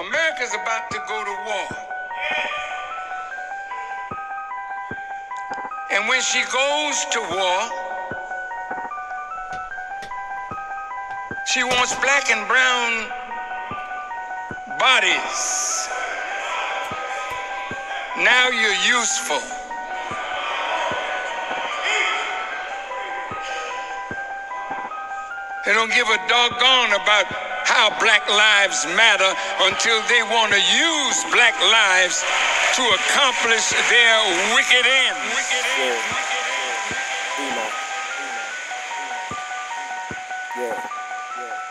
America's about to go to war. And when she goes to war, she wants black and brown bodies. Now you're useful. They don't give a doggone about how black lives matter until they want to use black lives to accomplish their wicked end. Yeah.